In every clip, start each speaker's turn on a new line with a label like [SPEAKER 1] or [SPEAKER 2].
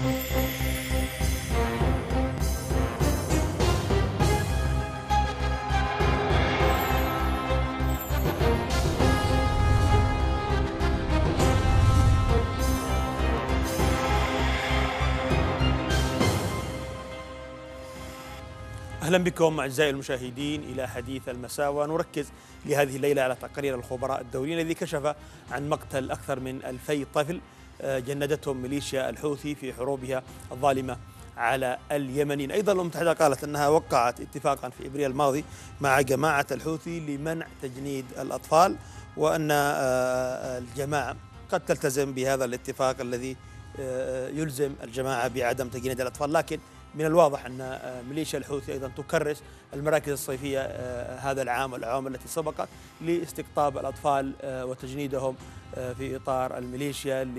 [SPEAKER 1] أهلا بكم أعزائي المشاهدين إلى حديث المساء ونركز لهذه الليلة على تقرير الخبراء الدوليين الذي كشف عن مقتل أكثر من ألفي طفل جندتهم ميليشيا الحوثي في حروبها الظالمة على اليمنيين. أيضا الامم المتحدة قالت أنها وقعت اتفاقا في إبريل الماضي مع جماعة الحوثي لمنع تجنيد الأطفال وأن آه، الجماعة قد تلتزم بهذا الاتفاق الذي آه، يلزم الجماعة بعدم تجنيد الأطفال. لكن من الواضح آه، ميليشيا الحوثي أيضا تكرس المراكز الصيفية آه، هذا العام والاعوام التي سبقت لاستقطاب الأطفال آه، وتجنيدهم في إطار الميليشيا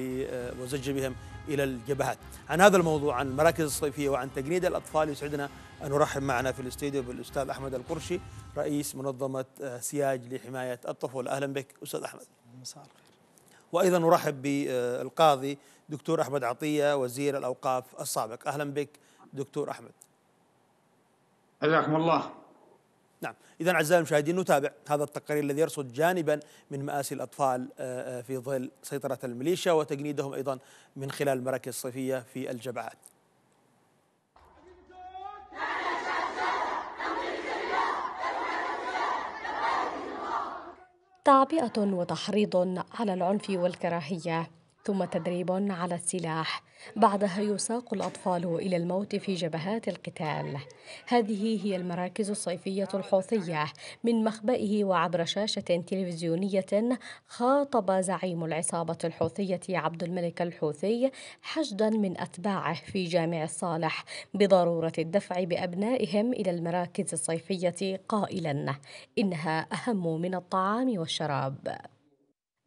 [SPEAKER 1] وزج بهم إلى الجبهات. عن هذا الموضوع عن المراكز الصيفية وعن تجنيد الأطفال يسعدنا أن نرحب معنا في الاستوديو بالأستاذ أحمد القرشي رئيس منظمة سياج لحماية الطفولة. أهلا بك أستاذ أحمد. مساء الخير. وأيضا نرحب بالقاضي دكتور أحمد عطية وزير الأوقاف السابق. أهلا بك دكتور أحمد
[SPEAKER 2] حياكم الله
[SPEAKER 1] نعم. إذا أعزائي المشاهدين نتابع هذا التقرير الذي يرصد جانبا من مآسي الأطفال آه، آه، في ظل سيطرة الميليشيا وتجنيدهم أيضا من خلال المراكز الصيفية في الجبهات.
[SPEAKER 3] تعبئة وتحريض على العنف والكراهية. ثم تدريب على السلاح. بعدها يساق الأطفال إلى الموت في جبهات القتال. هذه هي المراكز الصيفية الحوثية من مخبئه وعبر شاشة تلفزيونية خاطب زعيم العصابة الحوثية عبد الملك الحوثي حشدا من أتباعه في جامع الصالح بضرورة الدفع بأبنائهم إلى المراكز الصيفية قائلا. إنها أهم من الطعام والشراب.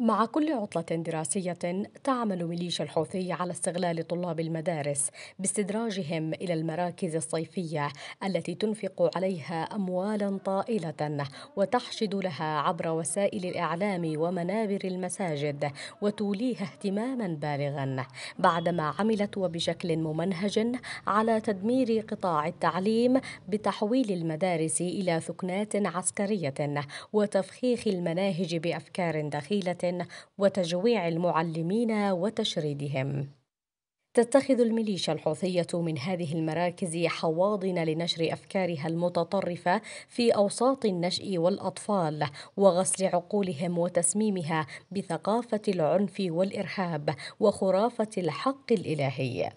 [SPEAKER 3] مع كل عطلة دراسية تعمل ميليشيا الحوثي على استغلال طلاب المدارس باستدراجهم إلى المراكز الصيفية التي تنفق عليها أموالا طائلة وتحشد لها عبر وسائل الإعلام ومنابر المساجد وتوليها اهتماما بالغا بعدما عملت وبشكل ممنهج على تدمير قطاع التعليم بتحويل المدارس إلى ثكنات عسكرية وتفخيخ المناهج بأفكار دخيلة وتجويع المعلمين وتشريدهم تتخذ الميليشيا الحوثية من هذه المراكز حواضن لنشر أفكارها المتطرفة في أوساط النشء والأطفال وغسل عقولهم وتسميمها بثقافة العنف والإرهاب وخرافة الحق الإلهي.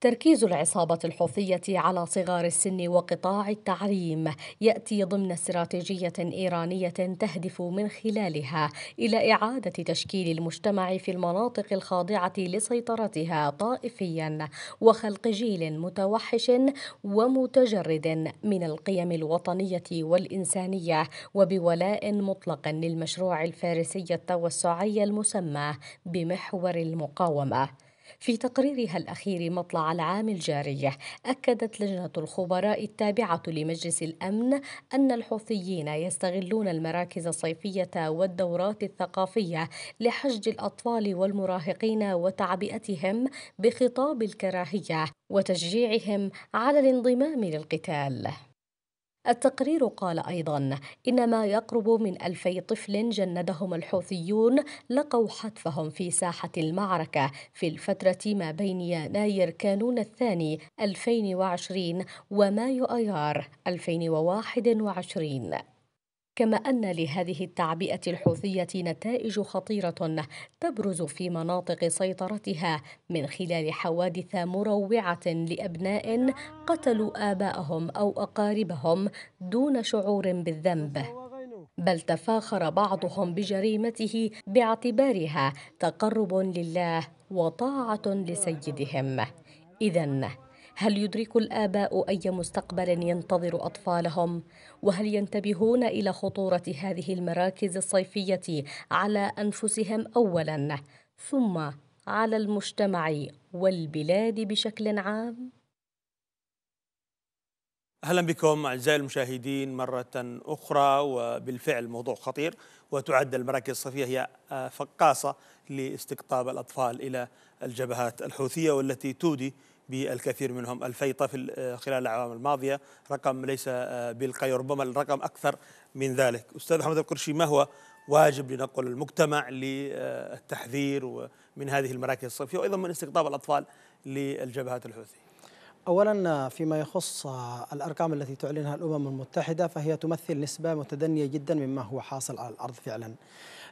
[SPEAKER 3] تركيز العصابة الحوثية على صغار السن وقطاع التعليم يأتي ضمن استراتيجية إيرانية تهدف من خلالها إلى إعادة تشكيل المجتمع في المناطق الخاضعة لسيطرتها طائفيا وخلق جيل متوحش ومتجرد من القيم الوطنية والإنسانية وبولاء مطلق للمشروع الفارسي التوسعي المسمى بمحور المقاومة. في تقريرها الأخير مطلع العام الجاري أكدت لجنة الخبراء التابعة لمجلس الأمن أن الحوثيين يستغلون المراكز الصيفية والدورات الثقافية لحشد الأطفال والمراهقين وتعبئتهم بخطاب الكراهية وتشجيعهم على الانضمام للقتال. التقرير قال أيضا إن ما يقرب من ألفي طفل جندهم الحوثيون لقوا حتفهم في ساحة المعركة في الفترة ما بين يناير كانون الثاني 2020 ومايو أيار 2021 كما أن لهذه التعبئة الحوثية نتائج خطيرة تبرز في مناطق سيطرتها من خلال حوادث مروعة لأبناء قتلوا آباءهم أو أقاربهم دون شعور بالذنب. بل تفاخر بعضهم بجريمته باعتبارها تقرب لله وطاعة لسيدهم. إذا هل يدرك الآباء أي مستقبل ينتظر أطفالهم؟ وهل ينتبهون إلى خطورة هذه المراكز الصيفية على أنفسهم أولاً، ثم على المجتمع والبلاد بشكل عام؟
[SPEAKER 1] أهلا بكم أعزائي المشاهدين مرة أخرى وبالفعل موضوع خطير وتعد المراكز الصيفية هي فقاصة لاستقطاب الأطفال إلى الجبهات الحوثية والتي تودي بالكثير منهم. ألفي طفل خلال الأعوام الماضية رقم ليس بالقي ربما الرقم أكثر من ذلك. أستاذ أحمد القرشي ما هو واجب لنقل المجتمع للتحذير من هذه المراكز الصيفية وأيضا من استقطاب الأطفال للجبهات الحوثية؟
[SPEAKER 4] اولا فيما يخص الأرقام التي تعلنها الأمم المتحدة فهي تمثل نسبة متدنية جدا مما هو حاصل على الأرض فعلا.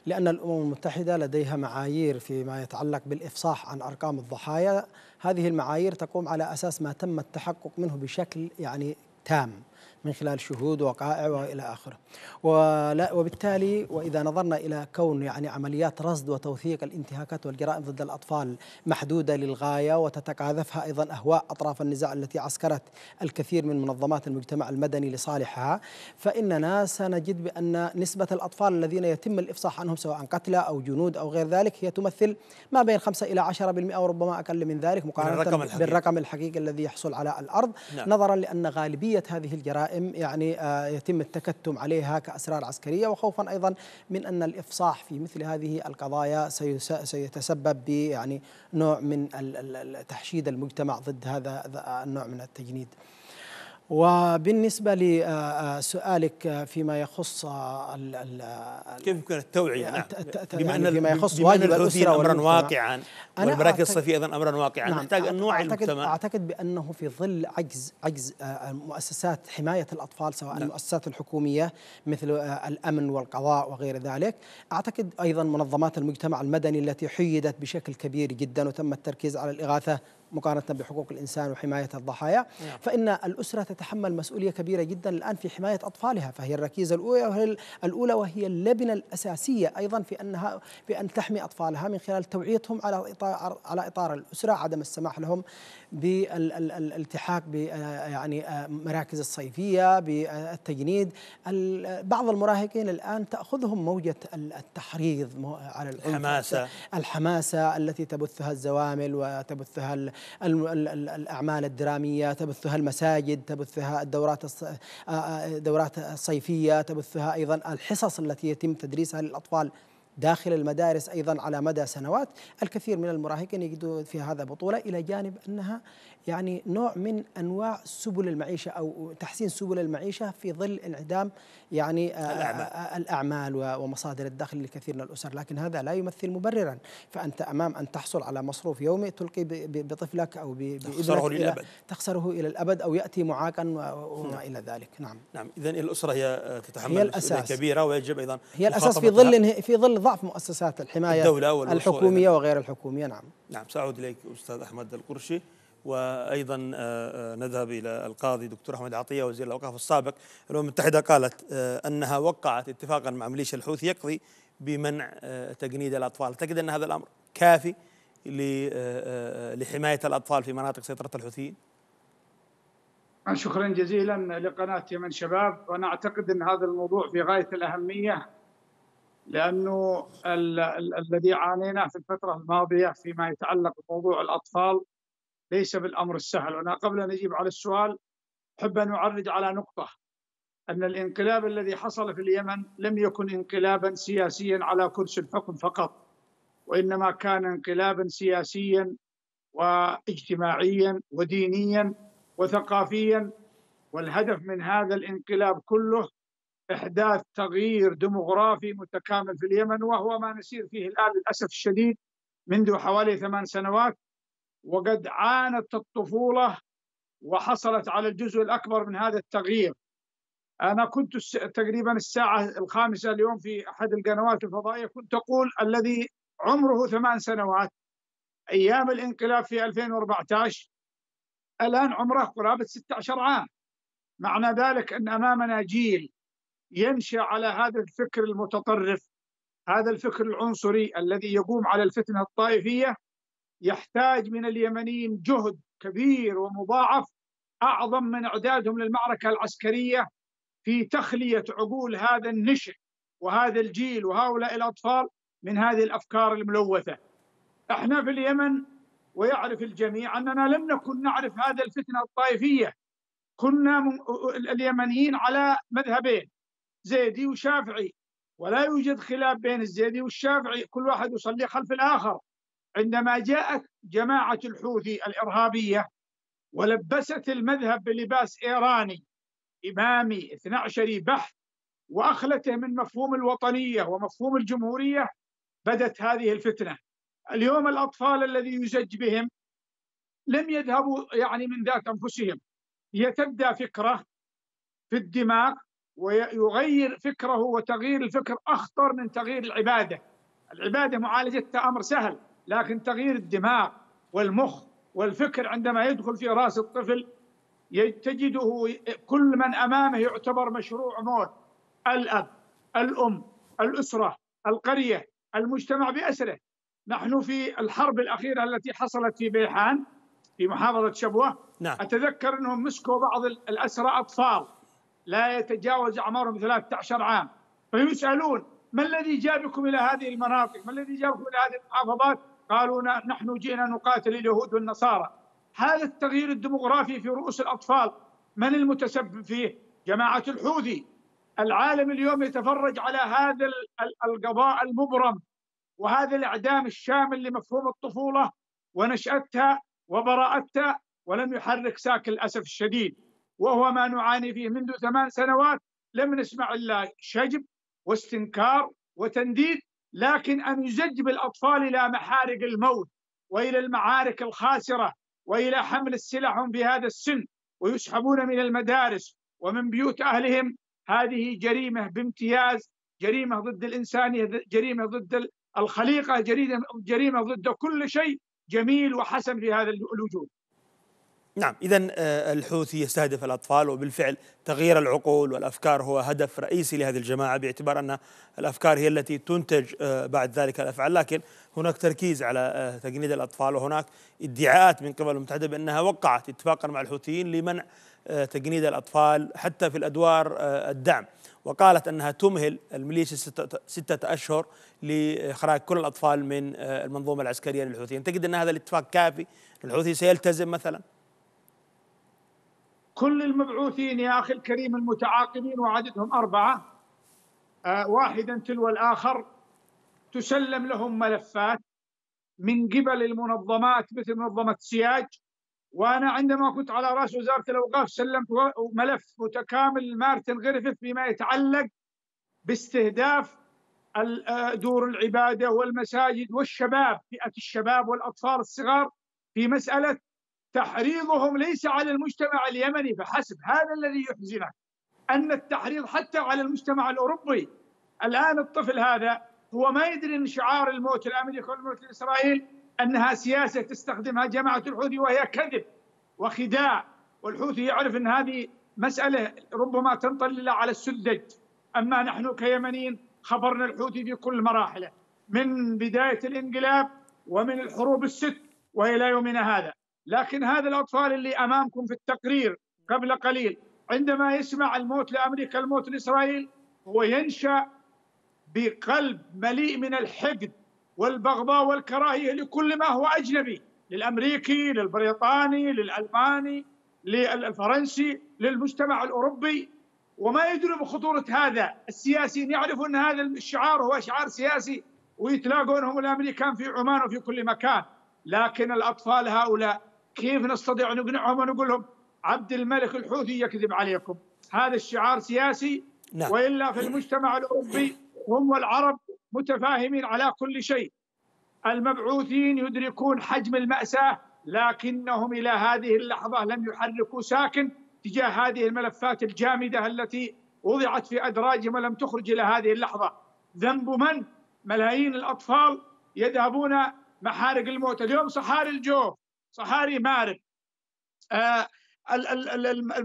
[SPEAKER 4] لأن الأمم المتحدة لديها معايير فيما يتعلق بالإفصاح عن أرقام الضحايا. هذه المعايير تقوم على أساس ما تم التحقق منه بشكل يعني تام. من خلال شهود وقائع وإلى آخره. وبالتالي وإذا نظرنا إلى كون يعني عمليات رصد وتوثيق الانتهاكات والجرائم ضد الأطفال محدودة للغاية وتتقاذفها أيضا أهواء أطراف النزاع التي عسكرت الكثير من منظمات المجتمع المدني لصالحها فإننا سنجد بأن نسبة الأطفال الذين يتم الإفصاح عنهم سواء قتلى أو جنود أو غير ذلك هي تمثل ما بين 5 إلى 10% وربما أقل من ذلك مقارنة بالرقم الحقيقي الذي يحصل على الأرض. نعم. نظرا لأن غالبية هذه الجرائم يعني آه، يتم التكتم عليها كأسرار عسكرية. وخوفا أيضا من أن الإفصاح في مثل هذه القضايا سيتسبب ب يعني من تحشيد المجتمع ضد هذا النوع من التجنيد. وبالنسبة لسؤالك فيما يخص
[SPEAKER 1] كيف يمكن التوعية؟ نعم. بما أن فيما يخص واجب الأسرة أمرا واقعا والمراكز الصيفية أيضا أمرا واقعا. نعم نحتاج أن نوعي
[SPEAKER 4] أعتقد
[SPEAKER 1] المجتمع.
[SPEAKER 4] أعتقد بأنه في ظل عجز عجز مؤسسات حماية الأطفال سواء نعم. المؤسسات الحكومية مثل الأمن والقضاء وغير ذلك. أعتقد أيضا منظمات المجتمع المدني التي حيدت بشكل كبير جدا وتم التركيز على الإغاثة مقارنة بحقوق الإنسان وحماية الضحايا نعم. فإن الأسرة تتحمل مسؤولية كبيرة جدا الآن في حماية أطفالها فهي الركيزة الأولى وهي الأولى وهي اللبنة الأساسية أيضا في أنها بأن تحمي أطفالها من خلال توعيتهم على إطار على إطار الأسرة عدم السماح لهم بالالتحاق ب يعني مراكز الصيفية بالتجنيد. بعض المراهقين الآن تأخذهم موجة التحريض على
[SPEAKER 1] الحماسة.
[SPEAKER 4] الحماسة التي تبثها الزوامل وتبثها الأعمال الدرامية تبثها المساجد تبثها الدورات الدورات الصيفية تبثها أيضا الحصص التي يتم تدريسها للأطفال. داخل المدارس أيضا على مدى سنوات. الكثير من المراهقين يجدوا في هذا بطولة إلى جانب أنها يعني نوع من أنواع سبل المعيشة أو تحسين سبل المعيشة في ظل انعدام يعني
[SPEAKER 1] آه، الأعمال,
[SPEAKER 4] آه، الأعمال ومصادر الدخل لكثير من الأسر. لكن هذا لا يمثل مبررا. فأنت أمام أن تحصل على مصروف يومي تلقي بطفلك أو
[SPEAKER 1] تخسره إلى الابد
[SPEAKER 4] تخسره إلى الأبد أو يأتي معاقا وما نعم. إلى ذلك. نعم.
[SPEAKER 1] نعم. اذا الأسرة هي تتحمل هي الأساس. كبيره ويجب أيضا
[SPEAKER 4] هي الأساس في ظل في ظل ضعف مؤسسات الحماية الدولة الحكومية وغير الحكومية. نعم.
[SPEAKER 1] نعم. سأعود إليك أستاذ أحمد القرشي. وأيضا آه، آه، نذهب إلى القاضي دكتور أحمد عطية وزير الأوقاف السابق. الأمم المتحدة قالت آه، أنها وقعت اتفاقا مع ميليشيا الحوثي يقضي بمنع تجنيد الأطفال. اعتقد أن هذا الأمر كافي لحماية الأطفال في مناطق سيطرة الحوثيين؟
[SPEAKER 2] شكرا جزيلا لقناة يمن شباب. وأنا أعتقد أن هذا الموضوع في غاية الأهمية لأنه الذي عانيناه في الفترة الماضية فيما يتعلق بموضوع الأطفال ليس بالأمر السهل. وأنا قبل أن أجيب على السؤال أحب أن أعرج على نقطة أن الانقلاب الذي حصل في اليمن لم يكن انقلابا سياسيا على كرسي الحكم فقط وإنما كان انقلابا سياسيا واجتماعيا ودينيا وثقافيا. والهدف من هذا الانقلاب كله إحداث تغيير ديموغرافي متكامل في اليمن وهو ما نسير فيه الآن للأسف الشديد منذ حوالي ثمان سنوات. وقد عانت الطفولة وحصلت على الجزء الأكبر من هذا التغيير. أنا كنت تقريبا الساعة الخامسة اليوم في أحد القنوات الفضائية كنت أقول الذي عمره ثمان سنوات أيام الانقلاب في 2014 الآن عمره قرابة 16 عام. معنى ذلك أن امامنا جيل ينشأ على هذا الفكر المتطرف هذا الفكر العنصري الذي يقوم على الفتنة الطائفية يحتاج من اليمنيين جهد كبير ومضاعف أعظم من إعدادهم للمعركة العسكرية في تخلية عقول هذا النشء وهذا الجيل وهؤلاء الأطفال من هذه الأفكار الملوثة. إحنا في اليمن ويعرف الجميع أننا لم نكن نعرف هذا الفتنة الطائفية. كنا اليمنيين على مذهبين زيدي وشافعي ولا يوجد خلاف بين الزيدي والشافعي كل واحد يصلي خلف الآخر عندما جاءت جماعة الحوثي الإرهابية ولبست المذهب بلباس إيراني إمامي 12 بحت وأخلته من مفهوم الوطنية ومفهوم الجمهورية بدت هذه الفتنة. اليوم الأطفال الذي يزج بهم لم يذهبوا يعني من ذات أنفسهم. هي تبدأ فكرة في الدماغ ويغير فكره وتغيير الفكر أخطر من تغيير العبادة. العبادة معالجتها أمر سهل. لكن تغيير الدماغ والمخ والفكر عندما يدخل في رأس الطفل تجده كل من أمامه يعتبر مشروع موت الأب الأم الأسرة القرية المجتمع بأسره نحن في الحرب الأخيرة التي حصلت في بيحان في محافظة شبوة نعم. أتذكر أنهم مسكوا بعض الأسرى أطفال لا يتجاوز اعمارهم 13 عام فيسألون ما الذي جابكم إلى هذه المناطق؟ ما الذي جابكم إلى هذه المحافظات؟ قالوا نحن جئنا نقاتل اليهود والنصارى. هذا التغيير الديمغرافي في رؤوس الأطفال من المتسبب فيه؟ جماعة الحوثي. العالم اليوم يتفرج على هذا القضاء المبرم وهذا الإعدام الشامل لمفهوم الطفولة ونشأتها وبراءتها ولم يحرك ساكن للأسف الشديد. وهو ما نعاني فيه منذ ثمان سنوات لم نسمع إلا شجب واستنكار وتنديد لكن أن يزج الأطفال إلى محارق الموت وإلى المعارك الخاسرة وإلى حمل السلاح في هذا السن ويسحبون من المدارس ومن بيوت أهلهم هذه جريمة بامتياز جريمة ضد الإنسانية جريمة ضد الخليقة جريمة ضد كل شيء جميل وحسن في هذا الوجود.
[SPEAKER 1] نعم إذا آه، الحوثي يستهدف الأطفال وبالفعل تغيير العقول والأفكار هو هدف رئيسي لهذه الجماعة باعتبار أن الأفكار هي التي تنتج آه، بعد ذلك الأفعال. لكن هناك تركيز على آه، تجنيد الأطفال وهناك ادعاءات من قبل المتحدة بأنها وقعت اتفاقا مع الحوثيين لمنع تجنيد الأطفال حتى في الأدوار الدعم. وقالت أنها تمهل الميليشيا ستة أشهر لإخراج كل الأطفال من المنظومة العسكرية للحوثيين. تجد أن هذا الاتفاق كافي الحوثي سيلتزم مثلا.
[SPEAKER 2] كل المبعوثين يا أخي الكريم المتعاقبين وعددهم أربعة. آه واحدا تلو الآخر تسلم لهم ملفات من قبل المنظمات مثل منظمة سياج. وأنا عندما كنت على رأس وزارة الأوقاف سلمت ملف متكامل لمارتن غرفث فيما يتعلق باستهداف آه، دور العبادة والمساجد والشباب فئة الشباب والأطفال الصغار في مسألة تحريضهم ليس على المجتمع اليمني فحسب هذا الذي يحزنك. أن التحريض حتى على المجتمع الأوروبي الآن الطفل هذا هو ما يدري أن شعار الموت الأمريكي والموت لإسرائيل أنها سياسة تستخدمها جماعة الحوثي وهي كذب وخداع. والحوثي يعرف أن هذه مسألة ربما تنطلي على السدج أما نحن كيمنيين خبرنا الحوثي في كل مراحله من بداية الانقلاب ومن الحروب الست وإلى يومنا هذا. لكن هذا الأطفال اللي أمامكم في التقرير قبل قليل عندما يسمع الموت لأمريكا الموت لإسرائيل هو ينشأ بقلب مليء من الحقد والبغضاء والكراهية لكل ما هو أجنبي للأمريكي للبريطاني للألماني للفرنسي للمجتمع الأوروبي. وما يدري بخطورة هذا السياسيين يعرفون أن هذا الشعار هو شعار سياسي ويتلاقونهم الأمريكان في عمان وفي كل مكان. لكن الأطفال هؤلاء كيف نستطيع أن نقنعهم ونقول لهم عبد الملك الحوثي يكذب عليكم؟ هذا الشعار سياسي نعم. وإلا في المجتمع الأوروبي هم والعرب متفاهمين على كل شيء. المبعوثين يدركون حجم المأساة لكنهم إلى هذه اللحظة لم يحركوا ساكن تجاه هذه الملفات الجامدة التي وضعت في أدراجهم ولم تخرج إلى هذه اللحظة. ذنب من؟ ملايين الأطفال يذهبون محارق الموت. اليوم صحاري الجوف. صحاري مارب آه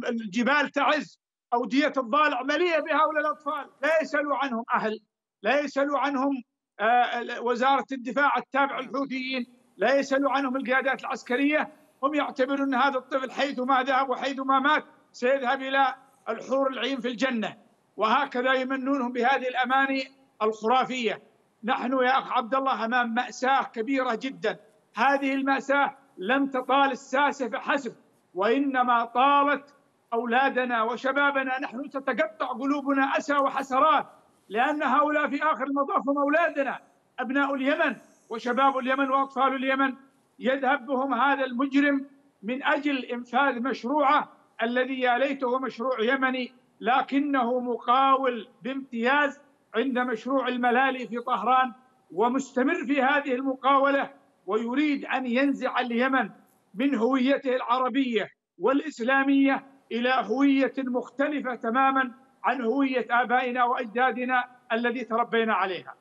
[SPEAKER 2] الجبال تعز أودية الضالع مليئة بهؤلاء الأطفال. لا يسألوا عنهم أهل لا يسألوا عنهم آه وزارة الدفاع التابعة الحوثيين لا يسألوا عنهم القيادات العسكرية. هم يعتبرون أن هذا الطفل حيثما ذهب وحيثما مات سيذهب إلى الحور العين في الجنة وهكذا يمنونهم بهذه الأماني الخرافية. نحن يا أخ عبد الله أمام مأساة كبيرة جدا. هذه المأساة لم تطال الساسة فحسب وإنما طالت أولادنا وشبابنا. نحن تتقطع قلوبنا أسى وحسرات لأن هؤلاء في آخر المطاف هم أولادنا أبناء اليمن وشباب اليمن وأطفال اليمن. يذهب بهم هذا المجرم من أجل إنفاذ مشروعه الذي يا ليته مشروع يمني لكنه مقاول بامتياز عند مشروع الملالي في طهران ومستمر في هذه المقاولة. ويريد أن ينزع اليمن من هويته العربية والإسلامية إلى هوية مختلفة تماما عن هوية آبائنا وأجدادنا الذي تربينا عليها.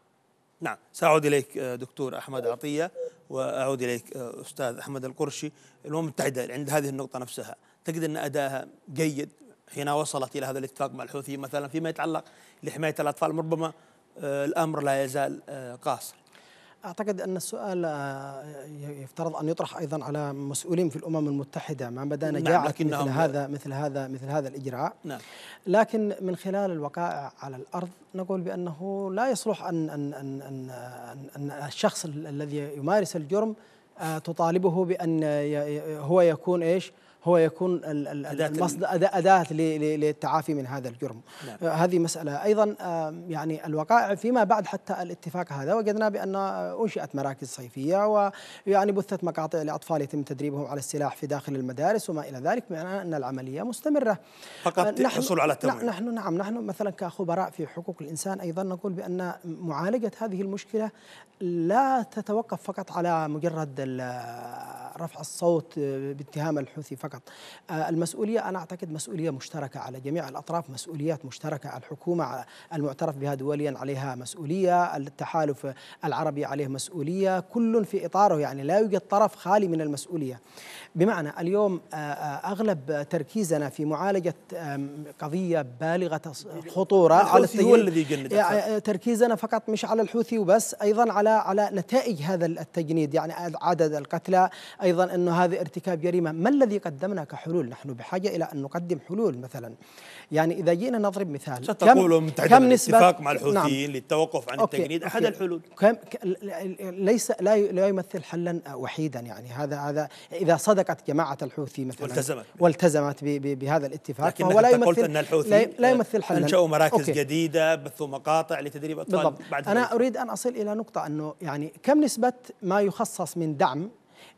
[SPEAKER 1] نعم سأعود إليك دكتور أحمد عطية وأعود إليك أستاذ أحمد القرشي الأمم المتحدة عند هذه النقطة نفسها تجد أن أداها جيد حين وصلت إلى هذا الاتفاق مع الحوثيين مثلا فيما يتعلق لحماية الأطفال ربما الأمر لا يزال قاصر
[SPEAKER 4] أعتقد أن السؤال يفترض أن يطرح أيضا على مسؤولين في الأمم المتحدة ما بدا نجاعه نعم مثل هذا مثل هذا مثل هذا الإجراء نعم لكن من خلال الوقائع على الأرض نقول بأنه لا يصلح أن أن أن أن, أن, أن الشخص الذي يمارس الجرم تطالبه بأن هو يكون إيش؟ هو يكون المصدر أداة للتعافي من هذا الجرم. نعم. هذه مسألة. أيضا يعني الوقائع فيما بعد حتى الاتفاق هذا وجدنا بأن أنشئت مراكز صيفية ويعني بثت مقاطع لأطفال يتم تدريبهم على السلاح في داخل المدارس وما إلى ذلك بمعنى أن العملية مستمرة.
[SPEAKER 1] فقط الحصول على التمويل.
[SPEAKER 4] نحن نعم نحن مثلا كخبراء في حقوق الإنسان أيضا نقول بأن معالجة هذه المشكلة لا تتوقف فقط على مجرد رفع الصوت باتهام الحوثي فقط. المسؤولية أنا أعتقد مسؤولية مشتركة على جميع الأطراف مسؤوليات مشتركة. الحكومة المعترف بها دوليا عليها مسؤولية التحالف العربي عليه مسؤولية. كل في إطاره يعني لا يوجد طرف خالي من المسؤولية. بمعنى اليوم أغلب تركيزنا في معالجة قضية بالغة خطورة
[SPEAKER 1] على هو الذي
[SPEAKER 4] تركيزنا فقط مش على الحوثي وبس أيضا على على نتائج هذا التجنيد يعني عدد القتلى أيضا أنه هذا ارتكاب جريمة. ما الذي قدمنا كحلول؟ نحن بحاجة إلى أن نقدم حلول مثلا. يعني إذا جينا نضرب مثال.
[SPEAKER 1] كم, كم نسبة؟ اتفاق مع الحوثيين نعم للتوقف عن التجنيد. أحد الحلول؟
[SPEAKER 4] كم ليس لا لا يمثل حلا وحيدا يعني. هذا هذا إذا صدقت جماعة الحوثي مثلا.
[SPEAKER 1] والتزمت.
[SPEAKER 4] والتزمت بهذا الاتفاق
[SPEAKER 1] فهو لا يمثل قلت أن الحوثي
[SPEAKER 4] لا يمثل حلا.
[SPEAKER 1] أنشأوا مراكز أوكي. جديدة بثوا مقاطع لتدريب أطفال
[SPEAKER 4] بالضبط. بعد أنا أريد أن أصل إلى نقطة أنه يعني كم نسبة ما يخصص من دعم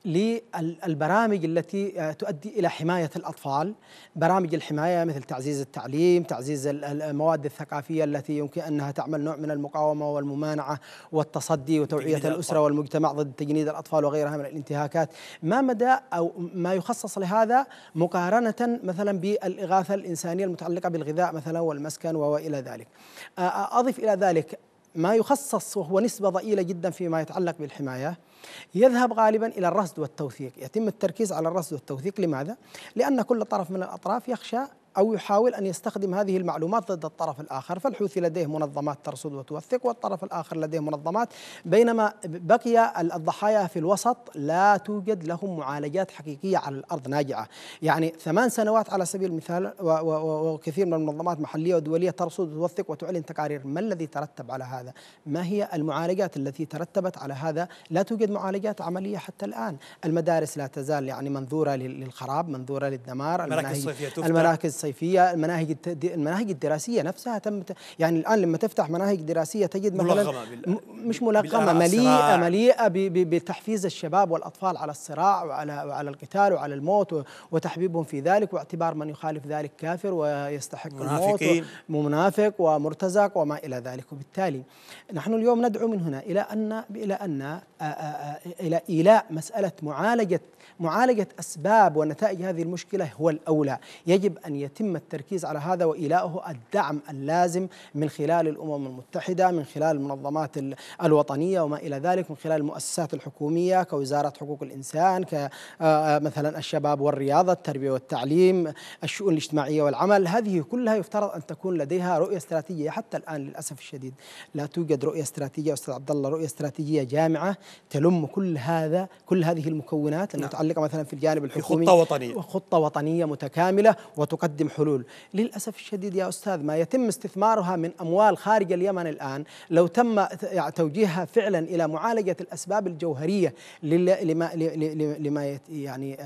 [SPEAKER 4] للبرامج التي تؤدي إلى حماية الأطفال، برامج الحماية مثل تعزيز التعليم، تعزيز المواد الثقافية التي يمكن أنها تعمل نوع من المقاومة والممانعة والتصدي وتوعية الأسرة والمجتمع ضد تجنيد الأطفال وغيرها من الانتهاكات، ما مدى أو ما يخصص لهذا مقارنة مثلا بالإغاثة الإنسانية المتعلقة بالغذاء مثلا والمسكن والى ذلك. أضف إلى ذلك ما يخصص وهو نسبة ضئيلة جدا فيما يتعلق بالحماية يذهب غالبا إلى الرصد والتوثيق، يتم التركيز على الرصد والتوثيق، لماذا؟ لأن كل طرف من الأطراف يخشى أو يحاول أن يستخدم هذه المعلومات ضد الطرف الآخر. فالحوثي لديه منظمات ترصد وتوثق والطرف الآخر لديه منظمات. بينما بقي الضحايا في الوسط لا توجد لهم معالجات حقيقية على الأرض ناجعة. يعني ثمان سنوات على سبيل المثال وكثير من المنظمات المحلية والدولية ترصد وتوثق وتعلن تقارير. ما الذي ترتب على هذا؟ ما هي المعالجات التي ترتبت على هذا؟ لا توجد معالجات عملية حتى الآن. المدارس لا تزال يعني منظورة للخراب منظورة للدمار.
[SPEAKER 1] المراكز
[SPEAKER 4] المراكز الصيفية المناهج المناهج الدراسية نفسها تم يعني الآن لما تفتح مناهج دراسية تجد مثلا
[SPEAKER 1] ملغمة
[SPEAKER 4] مش ملغمه مليئة مليئة بتحفيز الشباب والأطفال على الصراع وعلى وعلى القتال وعلى الموت وتحبيبهم في ذلك واعتبار من يخالف ذلك كافر ويستحق الموت ومنافق ومرتزق وما إلى ذلك. وبالتالي نحن اليوم ندعو من هنا إلى أن إلى أن إلى إيلاء مسألة معالجة معالجة أسباب ونتائج هذه المشكلة هو الأولى. يجب أن يتم التركيز على هذا وإيلاؤه الدعم اللازم من خلال الأمم المتحدة من خلال المنظمات الوطنية وما إلى ذلك من خلال المؤسسات الحكومية كوزارة حقوق الإنسان كمثلا الشباب والرياضة التربية والتعليم الشؤون الاجتماعية والعمل. هذه كلها يفترض أن تكون لديها رؤية استراتيجية. حتى الآن للأسف الشديد لا توجد رؤية استراتيجية. أستاذ عبد الله رؤية استراتيجية جامعة تلم كل هذا كل هذه المكونات. المتعلقة مثلا في الجانب الحكومي.
[SPEAKER 1] خطة وطنية.
[SPEAKER 4] خطة وطنية متكاملة وتقدم حلول. للأسف الشديد يا أستاذ ما يتم استثمارها من أموال خارج اليمن الآن. لو تم توجيهها فعلا إلى معالجة الأسباب الجوهرية لما, لما يعني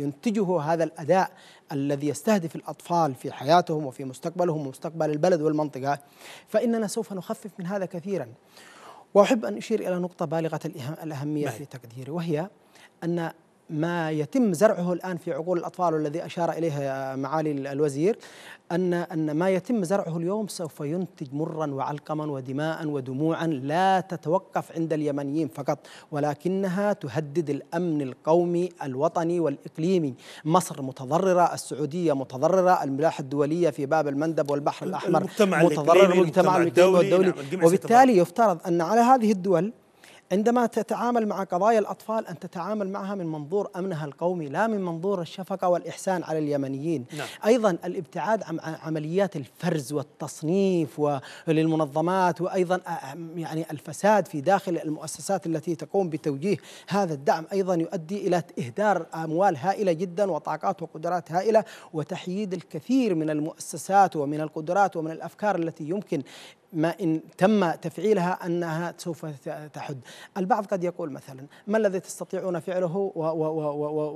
[SPEAKER 4] ينتجه هذا الأداء الذي يستهدف الأطفال في حياتهم وفي مستقبلهم ومستقبل البلد والمنطقة فإننا سوف نخفف من هذا كثيرا. وأحب أن أشير إلى نقطة بالغة الأهمية في تقديري وهي أن ما يتم زرعه الآن في عقول الأطفال والذي أشار إليه معالي الوزير أن أن ما يتم زرعه اليوم سوف ينتج مرا وعلقما ودماء ودموعا لا تتوقف عند اليمنيين فقط ولكنها تهدد الأمن القومي الوطني والإقليمي. مصر متضررة السعودية متضررة الملاحة الدولية في باب المندب والبحر الأحمر
[SPEAKER 1] المجتمع
[SPEAKER 4] متضرر المجتمع الإقليمي والدولي.
[SPEAKER 1] نعم
[SPEAKER 4] وبالتالي يفترض أن على هذه الدول عندما تتعامل مع قضايا الأطفال أن تتعامل معها من منظور أمنها القومي لا من منظور الشفقة والإحسان على اليمنيين نعم. أيضا الابتعاد عن عمليات الفرز والتصنيف للمنظمات وأيضا يعني الفساد في داخل المؤسسات التي تقوم بتوجيه هذا الدعم أيضا يؤدي إلى إهدار أموال هائلة جدا وطاقات وقدرات هائلة وتحييد الكثير من المؤسسات ومن القدرات ومن الأفكار التي يمكن ما إن تم تفعيلها أنها سوف تحد. البعض قد يقول مثلا ما الذي تستطيعون فعله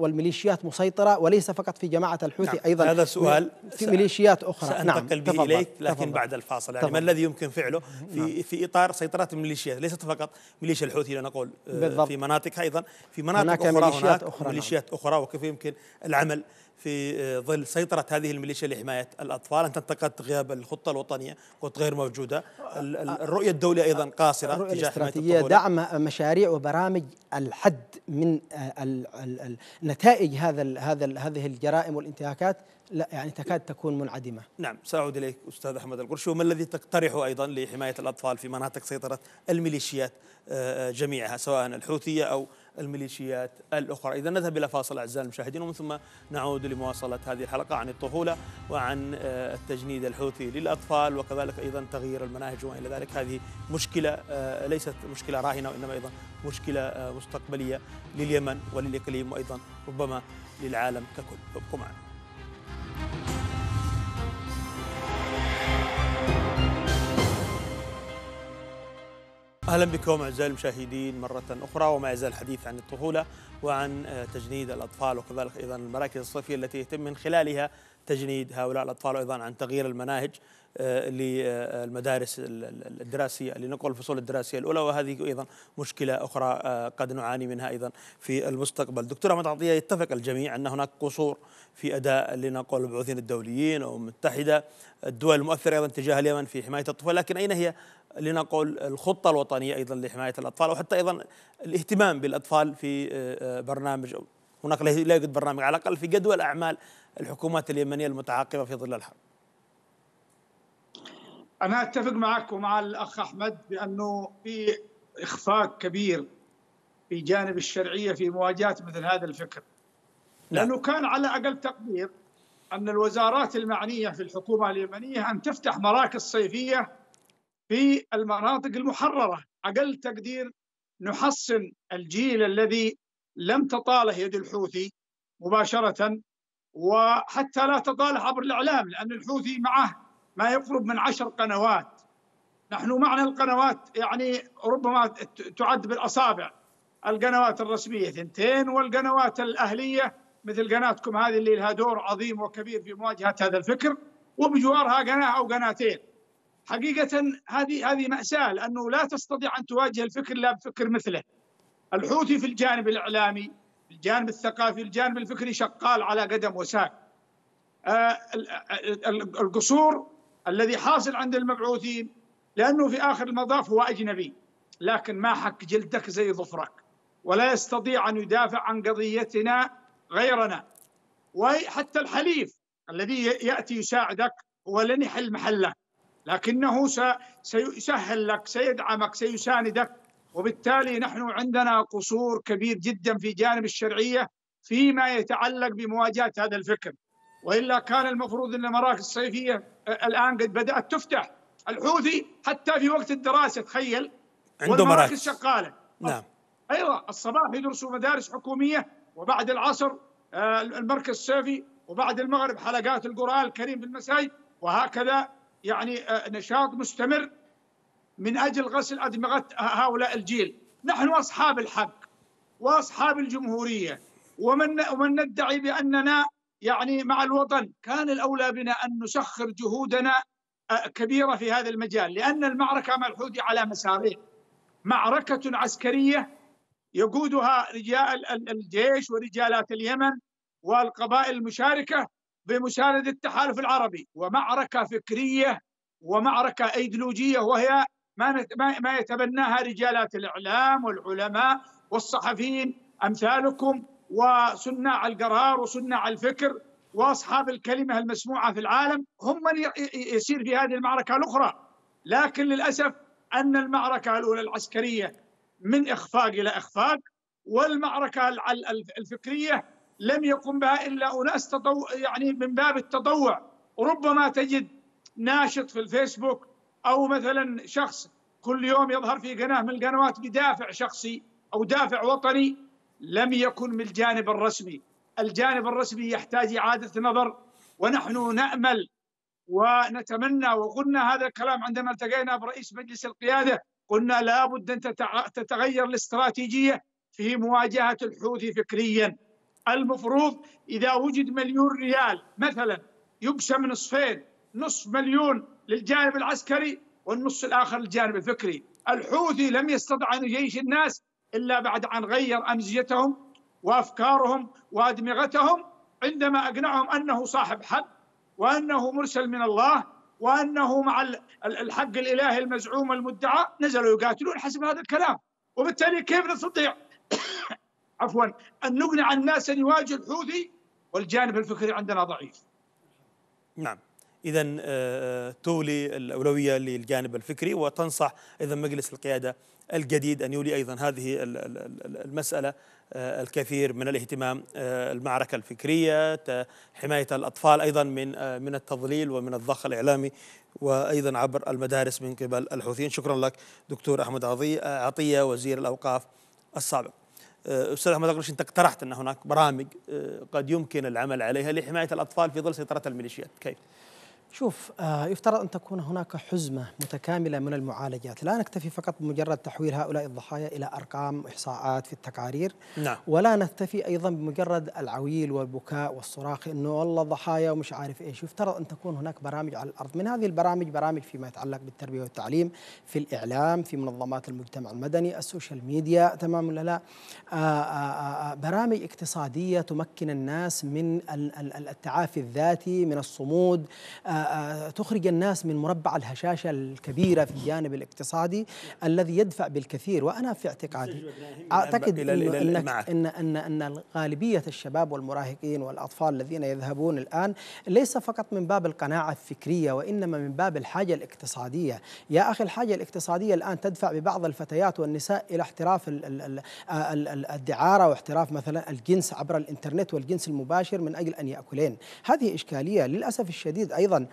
[SPEAKER 4] والميليشيات مسيطرة وليس فقط في جماعة الحوثي
[SPEAKER 1] نعم
[SPEAKER 4] أيضا
[SPEAKER 1] هذا سؤال
[SPEAKER 4] في ميليشيات أخرى.
[SPEAKER 1] نعم به إليك لكن تفضل. بعد الفاصل. يعني ما الذي يمكن فعله في نعم. في إطار سيطرة الميليشيات؟ ليست فقط ميليشيا الحوثي لنقول آه، بالضبط. في مناطق أيضا في مناطق أخرى
[SPEAKER 4] ميليشيات أخرى
[SPEAKER 1] ميليشيات نعم. أخرى وكيف يمكن العمل في آه، ظل سيطرة هذه الميليشيا لحماية الأطفال. أنت انتقدت غياب الخطة الوطنية قلت غير موجودة. الرؤية الدولية أيضا قاصرة
[SPEAKER 4] الرؤية الاستراتيجية دعم مشاريع وبرامج الحد من آه، نتائج هذا هذا هذه الجرائم والانتهاكات. لا يعني تكاد تكون منعدمة.
[SPEAKER 1] نعم سأعود إليك أستاذ أحمد القرشي. وما الذي تقترحه أيضا لحماية الأطفال في مناطق سيطرة الميليشيات آه، جميعها سواء الحوثية أو الميليشيات الأخرى. إذا نذهب إلى فاصل أعزائي المشاهدين ومن ثم نعود لمواصلة هذه الحلقة عن الطفولة وعن آه، التجنيد الحوثي للأطفال وكذلك أيضا تغيير المناهج وما إلى ذلك. هذه مشكلة آه، ليست مشكلة راهنة وإنما أيضا مشكلة آه، مستقبلية لليمن وللإقليم وأيضا ربما للعالم ككل. ابقوا معنا. أهلا بكم أعزائي المشاهدين مرة أخرى وما يزال الحديث عن الطفولة وعن آه، تجنيد الأطفال وكذلك أيضا المراكز الصيفية التي يتم من خلالها تجنيد هؤلاء الأطفال وأيضا عن تغيير المناهج آه، للمدارس الدراسية لنقل الفصول الدراسية الأولى وهذه أيضا مشكلة أخرى آه، قد نعاني منها أيضا في المستقبل. دكتور أحمد عطية يتفق الجميع أن هناك قصور في أداء لنقل البعوثين الدوليين أو المتحده الدول المؤثرة أيضا تجاه اليمن في حماية الطفل لكن أين هي لنقل الخطة الوطنية أيضا لحماية الأطفال وحتى أيضا الاهتمام بالأطفال في آه، برنامج هناك لا يوجد برنامج على الأقل في جدول أعمال الحكومات اليمنية المتعاقبة في ظل الحرب
[SPEAKER 2] أنا أتفق معك ومع الأخ أحمد بأنه في إخفاق كبير في جانب الشرعية في مواجهة مثل هذا الفكر نعم. لأنه كان على أقل تقدير أن الوزارات المعنية في الحكومة اليمنية أن تفتح مراكز صيفية في المناطق المحررة. أقل تقدير نحصن الجيل الذي لم تطاله يد الحوثي مباشرة وحتى لا تطاله عبر الإعلام لأن الحوثي معه ما يقرب من عشر قنوات. نحن معنا القنوات يعني ربما تعد بالأصابع. القنوات الرسمية ثنتين والقنوات الأهلية مثل قناتكم هذه اللي لها دور عظيم وكبير في مواجهة هذا الفكر وبجوارها قناة أو قناتين. حقيقة هذه هذه مأساة لأنه لا تستطيع أن تواجه الفكر إلا بفكر مثله. الحوثي في الجانب الإعلامي الجانب الثقافي الجانب الفكري شغال على قدم وساق. آه، القصور الذي حاصل عند المبعوثين لأنه في آخر المطاف هو أجنبي لكن ما حك جلدك زي ظفرك. ولا يستطيع أن يدافع عن قضيتنا غيرنا. وحتى الحليف الذي يأتي يساعدك هو لن يحل محلك. لكنه سيسهل لك سيدعمك سيساندك. وبالتالي نحن عندنا قصور كبير جدا في جانب الشرعية فيما يتعلق بمواجهة هذا الفكر. وإلا كان المفروض أن المراكز الصيفية الآن قد بدأت تفتح الحوثي حتى في وقت الدراسة تخيل.
[SPEAKER 1] عنده مراكز.
[SPEAKER 2] شغالة.
[SPEAKER 1] نعم.
[SPEAKER 2] أيوه الصباح يدرسوا مدارس حكومية وبعد العصر آه، المركز الصيفي وبعد المغرب حلقات القرآن الكريم في المساجد وهكذا يعني آه، نشاط مستمر من أجل غسل أدمغة هؤلاء الجيل، نحن أصحاب الحق وأصحاب الجمهورية ومن ومن ندعي بأننا يعني مع الوطن، كان الأولى بنا أن نسخر جهودنا آه، كبيرة في هذا المجال، لأن المعركة مع الحوثي على مسارين. معركة عسكرية يقودها رجال الجيش ورجالات اليمن والقبائل المشاركة بمسانده التحالف العربي ومعركة فكرية ومعركة إيديولوجية وهي ما ما يتبناها رجالات الإعلام والعلماء والصحفيين أمثالكم وصناع القرار وصناع الفكر وأصحاب الكلمة المسموعة في العالم هم من يسير في هذه المعركة الأخرى. لكن للأسف أن المعركة الأولى العسكرية من إخفاق إلى إخفاق والمعركة الفكرية لم يقم بها إلا أناس تطوع يعني من باب التطوع وربما تجد ناشط في الفيسبوك أو مثلا شخص كل يوم يظهر في قناة من القنوات بدافع شخصي أو دافع وطني لم يكن من الجانب الرسمي. الجانب الرسمي يحتاج إعادة نظر ونحن نأمل ونتمنى وقلنا هذا الكلام عندما التقينا برئيس مجلس القيادة قلنا لابد أن تتغير الاستراتيجية في مواجهة الحوثي فكريا. المفروض إذا وجد مليون ريال مثلا يقسم نصفين نصف مليون للجانب العسكري والنص الآخر للجانب الفكري. الحوثي لم يستطع أن يجيش الناس إلا بعد أن غير امزجتهم وأفكارهم وأدمغتهم عندما أقنعهم أنه صاحب حق وأنه مرسل من الله وأنه مع الحق الإلهي المزعوم المدعى نزلوا يقاتلون حسب هذا الكلام. وبالتالي كيف نستطيع عفوا أن نقنع الناس أن يواجهوا الحوثي والجانب الفكري عندنا ضعيف.
[SPEAKER 1] نعم. اذا آه، تولي الأولوية للجانب الفكري وتنصح أيضا مجلس القيادة الجديد أن يولي أيضا هذه المسألة آه، الكثير من الاهتمام آه، المعركة الفكرية حماية الأطفال أيضا من آه، من التضليل ومن الضخ الإعلامي وأيضا عبر المدارس من قبل الحوثيين شكرا لك دكتور أحمد عطية وزير الأوقاف السابق أستاذ أحمد اقرش أنت اقترحت أن هناك برامج قد يمكن العمل عليها لحماية الأطفال في ظل سيطرة الميليشيات. كيف؟
[SPEAKER 4] شوف آه يفترض أن تكون هناك حزمة متكاملة من المعالجات لا نكتفي فقط بمجرد تحويل هؤلاء الضحايا إلى أرقام إحصاءات في التقارير.
[SPEAKER 1] نعم.
[SPEAKER 4] ولا نكتفي أيضا بمجرد العويل والبكاء والصراخ أنه والله ضحايا ومش عارف إيش. يفترض أن تكون هناك برامج على الأرض. من هذه البرامج برامج فيما يتعلق بالتربية والتعليم في الإعلام في منظمات المجتمع المدني ال social media تمام ولا لا؟ آه آه, برامج اقتصادية تمكن الناس من التعافي الذاتي من الصمود. آه تخرج الناس من مربع الهشاشه الكبيره في الجانب الاقتصادي الذي يدفع بالكثير وأنا في اعتقادي أعتقد إن, ان ان إن غالبيه الشباب والمراهقين والأطفال الذين يذهبون الآن ليس فقط من باب القناعة الفكرية وإنما من باب الحاجة الاقتصادية. يا أخي الحاجة الاقتصادية الآن تدفع ببعض الفتيات والنساء إلى احتراف الدعارة واحتراف مثلا الجنس عبر الإنترنت والجنس المباشر من أجل أن يأكلين. هذه إشكالية للأسف الشديد أيضا آه،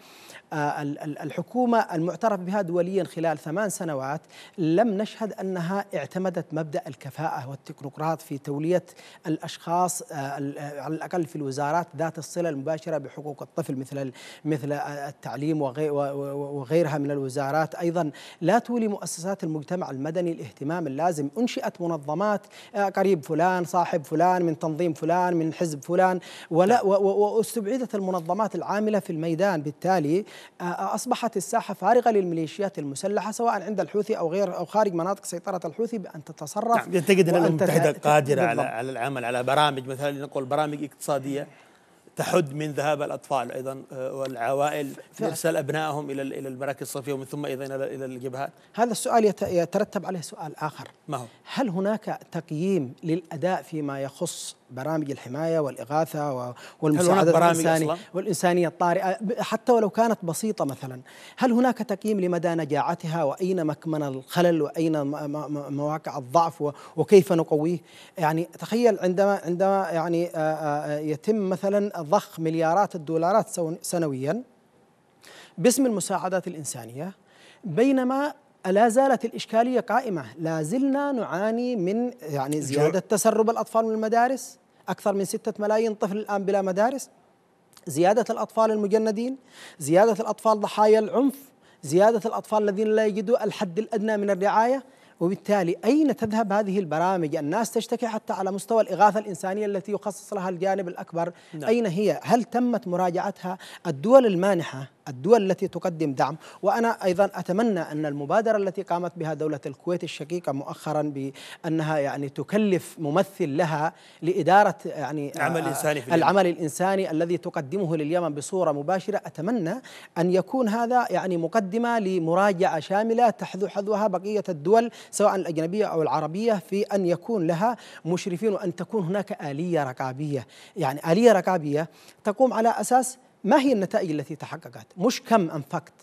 [SPEAKER 4] الحكومة المعترف بها دوليا خلال ثمان سنوات لم نشهد أنها اعتمدت مبدأ الكفاءة والتكنوقراط في تولية الأشخاص آه، آه، على الأقل في الوزارات ذات الصلة المباشرة بحقوق الطفل مثل مثل التعليم وغيرها من الوزارات أيضا لا تولي مؤسسات المجتمع المدني الاهتمام اللازم أنشئت منظمات قريب فلان صاحب فلان من تنظيم فلان من حزب فلان ولا نعم. واستبعدت المنظمات العاملة في الميدان بالتالي وبالتالي آه، آه، أصبحت الساحة فارغة للميليشيات المسلحة سواء عند الحوثي أو غير أو خارج مناطق سيطرة الحوثي بأن تتصرف
[SPEAKER 1] نعم يعتقد ان الامم المتحده قادرة على على العمل على برامج مثلا نقول برامج اقتصادية تحد من ذهاب الأطفال أيضا آه، والعوائل ارسال أبنائهم إلى إلى المراكز الصيفيه ومن ثم أيضا إلى الجبهات.
[SPEAKER 4] هذا السؤال يترتب عليه سؤال آخر.
[SPEAKER 1] ما هو؟
[SPEAKER 4] هل هناك تقييم للأداء فيما يخص برامج الحماية والإغاثة والمساعدة الإنسانية والإنسانية الطارئة؟ حتى ولو كانت بسيطة مثلا هل هناك تقييم لمدى نجاعتها وأين مكمن الخلل وأين مواقع الضعف وكيف نقويه؟ يعني تخيل عندما عندما يعني يتم مثلا ضخ مليارات الدولارات سنويا باسم المساعدات الإنسانية بينما لا زالت الإشكالية قائمة؟ لا زلنا نعاني من يعني زيادة تسرب الأطفال من المدارس أكثر من ستة ملايين طفل الآن بلا مدارس. زيادة الأطفال المجندين زيادة الأطفال ضحايا العنف زيادة الأطفال الذين لا يجدوا الحد الأدنى من الرعاية. وبالتالي أين تذهب هذه البرامج؟ الناس تشتكي حتى على مستوى الإغاثة الإنسانية التي يخصص لها الجانب الأكبر. نعم. أين هي؟ هل تمت مراجعتها الدول المانحة الدول التي تقدم دعم؟ وأنا أيضا أتمنى أن المبادرة التي قامت بها دولة الكويت الشقيقة مؤخرا بأنها يعني تكلف ممثل لها لإدارة يعني
[SPEAKER 1] العمل الإنساني في
[SPEAKER 4] العمل الإنساني الذي تقدمه لليمن بصورة مباشرة. أتمنى أن يكون هذا يعني مقدمة لمراجعة شاملة تحذو حذوها بقية الدول سواء الأجنبية أو العربية في أن يكون لها مشرفين وأن تكون هناك آلية رقابية. يعني آلية رقابية تقوم على أساس ما هي النتائج التي تحققت؟ مش كم أنفقت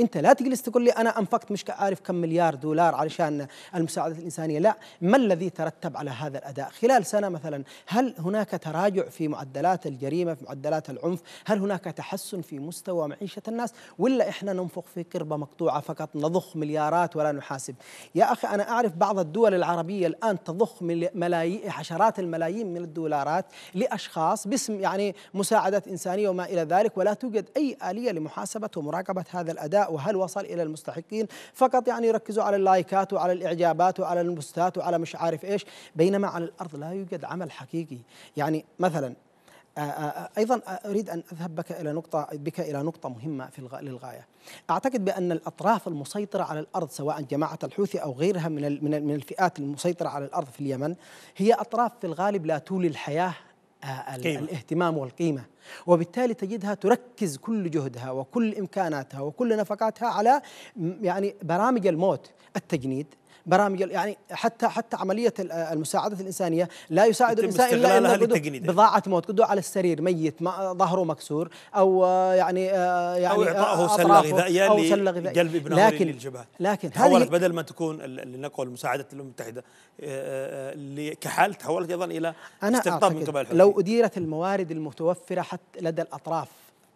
[SPEAKER 4] انت لا تجلس تقول لي أنا انفقت مش عارف كم مليار دولار علشان المساعده الإنسانية. لا ما الذي ترتب على هذا الأداء؟ خلال سنة مثلا هل هناك تراجع في معدلات الجريمة في معدلات العنف؟ هل هناك تحسن في مستوى معيشة الناس؟ ولا إحنا ننفخ في قربه مقطوعة فقط نضخ مليارات ولا نحاسب؟ يا أخي أنا أعرف بعض الدول العربية الآن تضخ ملايين عشرات الملايين من الدولارات لأشخاص باسم يعني مساعده إنسانية وما إلى ذلك ولا توجد أي آلية لمحاسبة ومراقبة هذا الأداء. وهل وصل إلى المستحقين. فقط يعني يركزوا على اللايكات وعلى الإعجابات وعلى البوستات وعلى مش عارف إيش. بينما على الأرض لا يوجد عمل حقيقي. يعني مثلا أيضا أريد أن أذهب بك إلى نقطة بك إلى نقطة مهمة في للغاية. أعتقد بأن الأطراف المسيطرة على الأرض سواء جماعة الحوثي أو غيرها من من الفئات المسيطرة على الأرض في اليمن هي أطراف في الغالب لا تولي الحياة قيمة. الاهتمام والقيمة وبالتالي تجدها تركز كل جهدها وكل إمكاناتها وكل نفقاتها على يعني برامج الموت التجنيد برامج يعني حتى حتى عملية المساعدة الإنسانية لا يساعد الإنسان إلا إنه بضاعة موت قدو على السرير ميت ظهره مكسور أو يعني يعني
[SPEAKER 1] أو اعطائه سلة غذائية أو سلة غذائية. لجلب ابنه لكن للجبهه
[SPEAKER 4] لكن
[SPEAKER 1] تحولت بدل ما تكون لنقل مساعده الامم المتحدة كحل تحولت أيضا إلى استقطاب من قبل
[SPEAKER 4] لو أديرت الموارد المتوفرة حتى لدى الأطراف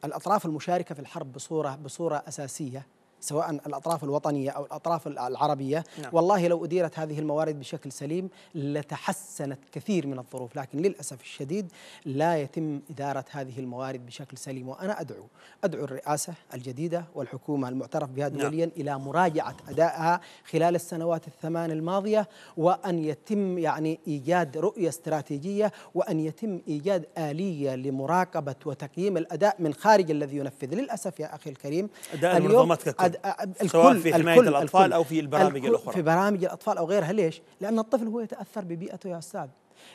[SPEAKER 4] الأطراف المشاركة في الحرب بصوره بصورة أساسية سواء الأطراف الوطنية أو الأطراف العربية نعم. والله لو أديرت هذه الموارد بشكل سليم لتحسنت كثير من الظروف لكن للأسف الشديد لا يتم إدارة هذه الموارد بشكل سليم وأنا أدعو أدعو الرئاسة الجديدة والحكومة المعترف بها دوليا نعم. إلى مراجعة أدائها خلال السنوات الثمان الماضية وأن يتم يعني إيجاد رؤية استراتيجية وأن يتم إيجاد آلية لمراقبة وتقييم الأداء من خارج الذي ينفذ للأسف يا أخي الكريم
[SPEAKER 1] أداء المنظمات ككل الكل سواء في حماية الكل الأطفال الكل أو في البرامج الأخرى.
[SPEAKER 4] في برامج الأطفال أو غيرها. ليش؟ لأن الطفل هو يتأثر ببيئته يا أستاذ.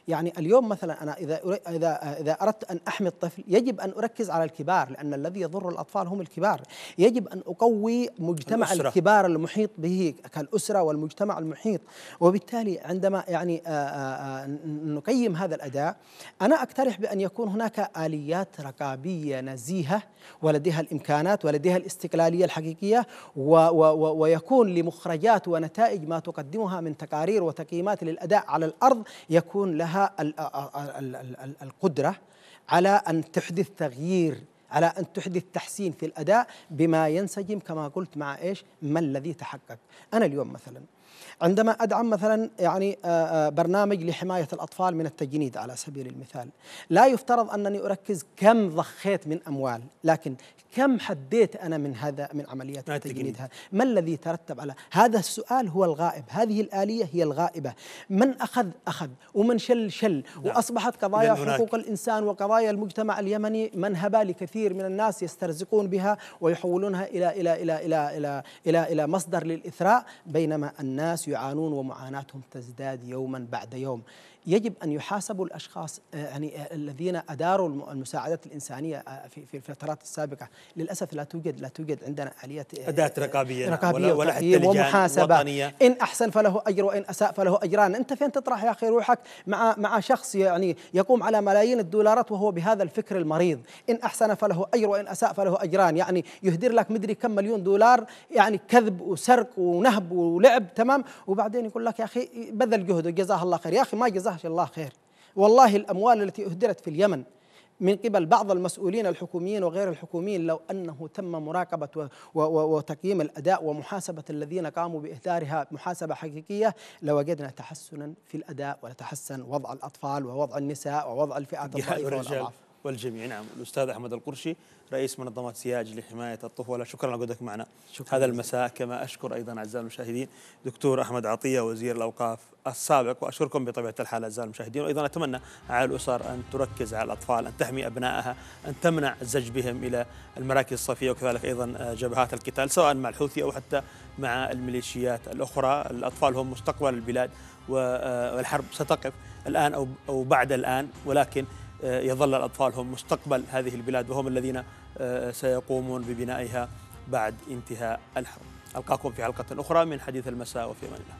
[SPEAKER 4] يعني اليوم مثلا أنا إذا اذا إذا أردت أن أحمي الطفل يجب أن أركز على الكبار لأن الذي يضر الأطفال هم الكبار يجب أن أقوي مجتمع الأسرة. الكبار المحيط به كالأسرة والمجتمع المحيط وبالتالي عندما يعني نقيم هذا الأداء أنا أقترح بأن يكون هناك آليات رقابية نزيهة ولديها الإمكانات ولديها الاستقلالية الحقيقية و و ويكون لمخرجات ونتائج ما تقدمها من تقارير وتقييمات للأداء على الأرض يكون لها القدرة على أن تحدث تغيير على أن تحدث تحسين في الأداء بما ينسجم كما قلت مع إيش؟ ما الذي تحقق؟ أنا اليوم مثلا عندما أدعم مثلا يعني برنامج لحماية الأطفال من التجنيد على سبيل المثال، لا يفترض أنني أركز كم ضخيت من أموال، لكن كم حديت أنا من هذا من عمليات التجنيد هذا؟ ما الذي ترتب على؟ هذا السؤال هو الغائب، هذه الآلية هي الغائبة، من أخذ؟ أخذ. ومن شل؟ شل، نعم. وأصبحت قضايا حقوق الإنسان وقضايا المجتمع اليمني منهبة لكثير من الناس يسترزقون بها ويحولونها إلى إلى إلى إلى إلى إلى, إلى مصدر للإثراء بينما الناس يعانون ومعاناتهم تزداد يوما بعد يوم. يجب أن يحاسبوا الأشخاص يعني الذين أداروا المساعدات الإنسانية في في الفترات السابقة. للأسف لا توجد لا توجد عندنا اليات
[SPEAKER 1] أداة رقابية
[SPEAKER 4] رقابية ولا, ولا ومحاسبة. وطنية. إن أحسن فله أجر وإن أساء فله أجران. أنت فين تطرح يا أخي روحك مع مع شخص يعني يقوم على ملايين الدولارات وهو بهذا الفكر المريض؟ إن أحسن فله أجر وإن أساء فله أجران. يعني يهدر لك مدري كم مليون دولار يعني كذب وسرق ونهب ولعب تمام؟ وبعدين يقول لك يا أخي بذل جهده جزاه الله خير. يا أخي ما جزاه الله خير. والله الأموال التي أهدرت في اليمن من قبل بعض المسؤولين الحكوميين وغير الحكوميين لو أنه تم مراقبة وتقييم الأداء ومحاسبة الذين قاموا بإهدارها محاسبة حقيقية لوجدنا تحسنا في الأداء ولتحسن وضع الأطفال ووضع النساء ووضع الفئات الضعيفة والأضعاف.
[SPEAKER 1] والجميع. نعم الأستاذ أحمد القرشي رئيس منظمة سياج لحماية الطفولة شكرا لوجودك معنا.
[SPEAKER 4] شكراً
[SPEAKER 1] هذا المساء كما أشكر أيضا أعزائي المشاهدين دكتور أحمد عطية وزير الأوقاف السابق. وأشكركم بطبيعة الحال أعزائي المشاهدين. وأيضا أتمنى على الأسر أن تركز على الأطفال أن تحمي أبنائها أن تمنع الزج بهم إلى المراكز الصيفية وكذلك أيضا جبهات القتال سواء مع الحوثي أو حتى مع الميليشيات الأخرى. الأطفال هم مستقبل البلاد والحرب ستقف الآن أو أو بعد الآن. ولكن يظل الأطفال هم مستقبل هذه البلاد وهم الذين سيقومون ببنائها بعد انتهاء الحرب. ألقاكم في حلقة أخرى من حديث المساء وفي أمان الله.